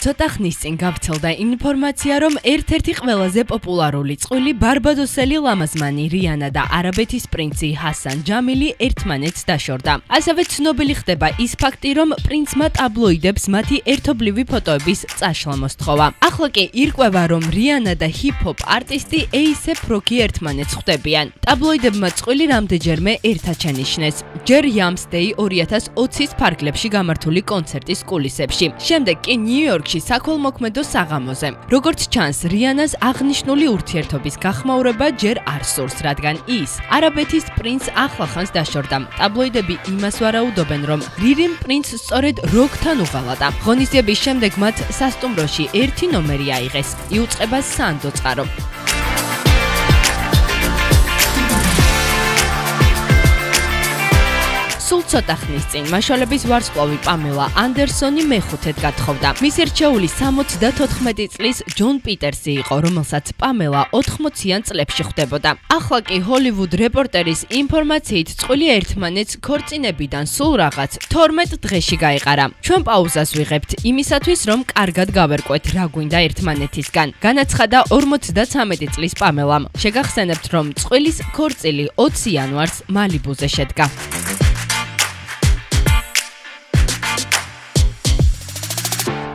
ცოტა ხნის წინ გავრცელდა ინფორმაცია, რომ ერთ-ერთი ყველაზე პოპულარული წყვილი ბარბადოსელი ლამაზმანი რიანა და არაბეთის პრინცი ჰასან ჯამილი ერთმანეთს დაშორდა. ასევე ცნობილი ხდება ის ფაქტი, რომ პრინცმა ტაბლოიდებს მათი ერთობლივი ფოტოების წაშლა მოსთხოვა. ახლა კი ირკვევა, რომ რიანა და ჰიპ-ჰოპ არტისტი ეისე ფროგი ერთმანეთს ხვდებიან. ტაბლოიდებმა წყვილი რამდენჯერმე ერთად ჩანიშნეს. ჯერ Yams Day 2020-ის ფარგლებში გამართული კონცერტის კულისებში. შემდეგ კი ნიუ-იორკ ნიუ-იორკში საქველმოქმედო საღამოზე. როგორც ჩანს, რიანას აღნიშნული ურთიერთობის გახმაურება ჯერ არ სურს, რადგან ის არაბეთის პრინც ახლახანს დაშორდა. ტაბლოიდები იმას ვარაუდობენ, რომ რირიმ პრინც სწორედ როგთან უღალატა. ღონისძიების შემდეგ მათ სასტუმროში ერთი ნომერი აიღეს. იუწყება სანდო წყარო. სულ ცოტა ხნის წინ მაშალების ვარსკვლავი პამელა ანდერსონი მეხუთედ გათხოვდა. მის ერჩეული 74 წლის ჯონ პიტერსი იყო, რომელსაც პამელა 80-იან წლებში ხვდებოდა. ახლა კი ჰოლივუდ რეპორტერის ინფორმაციით წყვილი ერთმანეთს ქორწინებიდან სულ რაღაც 12 დღეში გაიყარა. ჩვენ პაუზას ვიღებთ იმისათვის, რომ კარგად გავერკვეთ რა გვინდა ერთმანეთისგან. განაცხადა 53 წლის პამელამ. შეგახსენებთ, რომ წვილის ქორწილი 20 იანვარს მალიბუზე შედგა.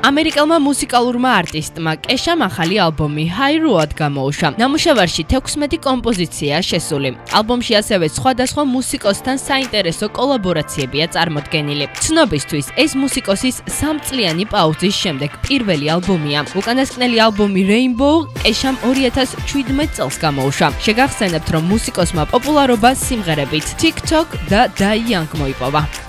ამერიკელმა მუსიკალურმა არტისტმა კეშამ ახალი ალბომი High Road გამოუშვა. ნამუშევარში 16 კომპოზიციაა შესული. ალბომში ასევე სხვადასხვა მუსიკოსთან საინტერესო კოლაბორაციებია წარმოდგენილი. ცნობისთვის ეს მუსიკოსის სამწლიანი პაუზის შემდეგ პირველი ალბომია. უკანასკნელი ალბომი Rainbow კეშამ 2017 წელს გამოუშვა. შეგახსენებთ, რომ მუსიკოსმა პოპულარობა სიმღერებით TikTok და Die Young მოიპოვა.